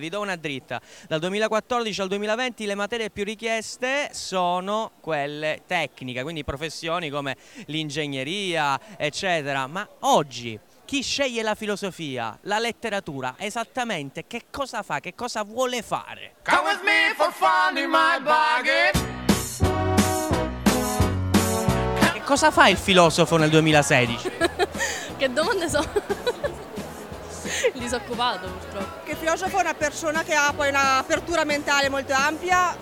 Vi do una dritta, dal 2014 al 2020 le materie più richieste sono quelle tecniche, quindi professioni come l'ingegneria, eccetera, ma oggi chi sceglie la filosofia, la letteratura, esattamente che cosa fa, che cosa vuole fare? Come with me for fun in my Che cosa fa il filosofo nel 2016? che domande sono? disoccupato purtroppo. Che filosofo è una persona che ha poi un'apertura mentale molto ampia.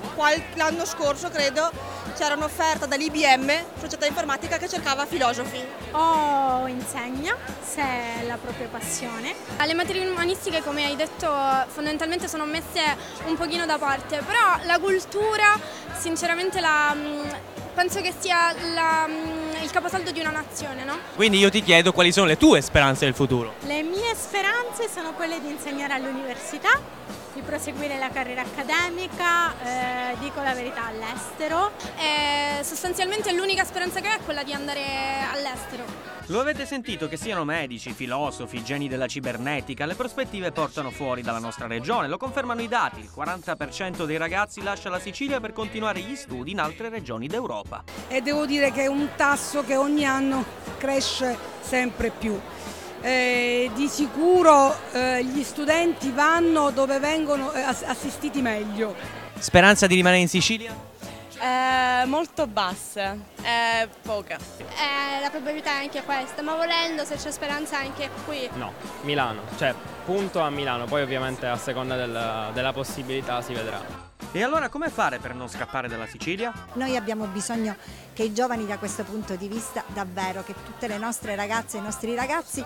L'anno scorso credo c'era un'offerta dall'IBM, società informatica, che cercava filosofi. O insegna, se è la propria passione. Le materie umanistiche, come hai detto, fondamentalmente sono messe un pochino da parte, però la cultura, sinceramente la penso che sia la, mm, il caposaldo di una nazione, no? Quindi io ti chiedo quali sono le tue speranze del futuro? Le mie speranze sono quelle di insegnare all'università, di proseguire la carriera accademica, eh, dico la verità, all'estero. E sostanzialmente l'unica speranza che ho è quella di andare all'estero. Lo avete sentito che siano medici, filosofi, geni della cibernetica, le prospettive portano fuori dalla nostra regione, lo confermano i dati, il 40% dei ragazzi lascia la Sicilia per continuare gli studi in altre regioni d'Europa. E devo dire che è un tasso che ogni anno cresce sempre più. Eh, di sicuro eh, gli studenti vanno dove vengono eh, assistiti meglio. Speranza di rimanere in Sicilia? Eh, molto bassa, eh, poca. Eh, la probabilità è anche questa, ma volendo se c'è speranza anche qui. No, Milano, cioè punto a Milano, poi ovviamente a seconda del, della possibilità si vedrà. E allora come fare per non scappare dalla Sicilia? Noi abbiamo bisogno che i giovani da questo punto di vista davvero, che tutte le nostre ragazze e i nostri ragazzi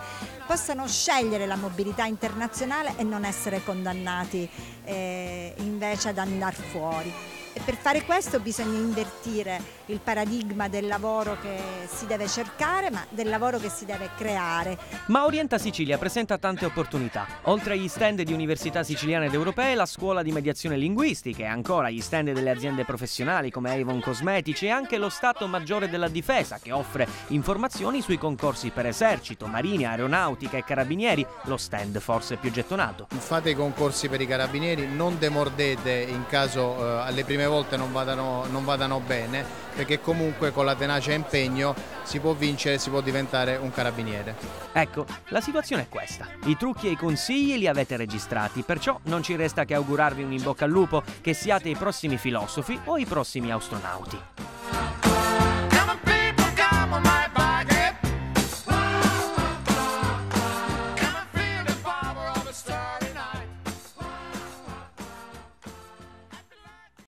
possano scegliere la mobilità internazionale e non essere condannati eh, invece ad andare fuori. E per fare questo bisogna invertire il paradigma del lavoro che si deve cercare, ma del lavoro che si deve creare. Ma Orienta Sicilia presenta tante opportunità. Oltre agli stand di università siciliane ed europee, la scuola di mediazione linguistica e ancora gli stand delle aziende professionali come Avon Cosmetici e anche lo Stato Maggiore della Difesa che offre informazioni sui concorsi per esercito, marini, aeronautica e carabinieri, lo stand forse più gettonato. Fate i concorsi per i carabinieri, non demordete in caso eh, alle prime prime volte non vadano, non vadano bene, perché comunque con la tenacia e impegno si può vincere, si può diventare un carabiniere. Ecco, la situazione è questa. I trucchi e i consigli li avete registrati, perciò non ci resta che augurarvi un in bocca al lupo, che siate i prossimi filosofi o i prossimi astronauti.